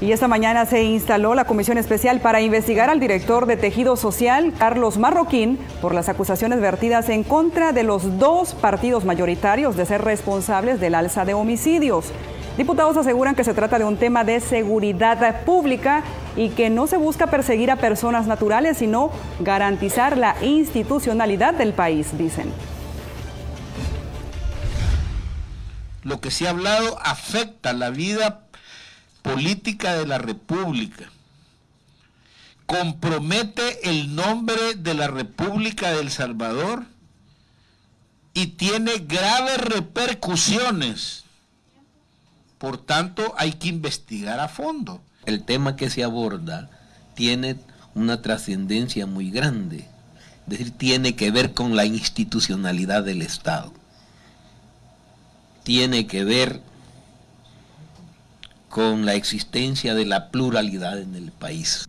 Y esta mañana se instaló la comisión especial para investigar al director de Tejido Social, Carlos Marroquín, por las acusaciones vertidas en contra de los dos partidos mayoritarios de ser responsables del alza de homicidios. Diputados aseguran que se trata de un tema de seguridad pública y que no se busca perseguir a personas naturales, sino garantizar la institucionalidad del país, dicen. Lo que se ha hablado afecta la vida política de la República. Compromete el nombre de la República de El Salvador y tiene graves repercusiones. Por tanto, hay que investigar a fondo. El tema que se aborda tiene una trascendencia muy grande, es decir, tiene que ver con la institucionalidad del Estado, tiene que ver con la existencia de la pluralidad en el país.